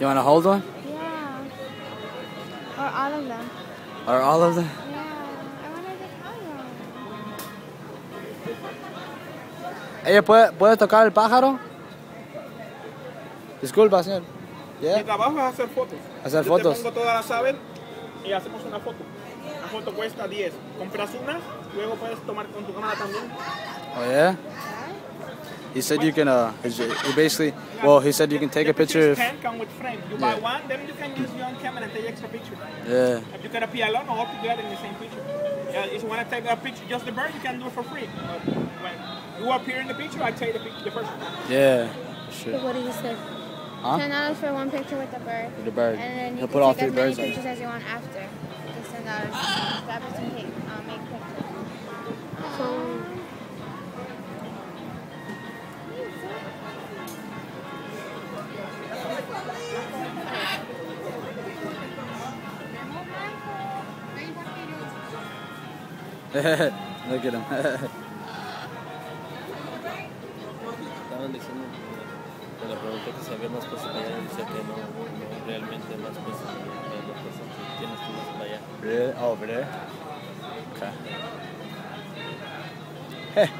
You want to hold one? Yeah. Or all of them. Or all of them? Yeah. I wanted to them. ¿Ella puede, puede tocar el pájaro? Disculpa, señor. Mi Yeah. trabajo es hacer fotos. Hacer Yo fotos. te pongo todas las aves y hacemos una foto. La foto cuesta 10. Compras una, luego puedes tomar con tu cámara también. Oh, yeah? He said you can, uh, he he basically, well, he said you can take a picture pictures if, can come with frame. You buy one, then you can use your own camera and take extra picture. yeah. If you can appear alone or all together in the same picture. Yeah, if you want to take a picture, just the bird, you can do it for free. But when you appear in the picture, I take the, pic- the first one. Yeah. Sure. What did you say? Huh? Ten dollars for one picture with the bird. With the bird. And then you He'll can put all take three as many birds on it. pictures as you want after. Just ten dollars. Look at him. Estaban diciendo, cuando pregunté que si había más cosas allá, dice que no, no realmente más cosas, las cosas que tienes tú más allá. really? Oh, over there? Okay.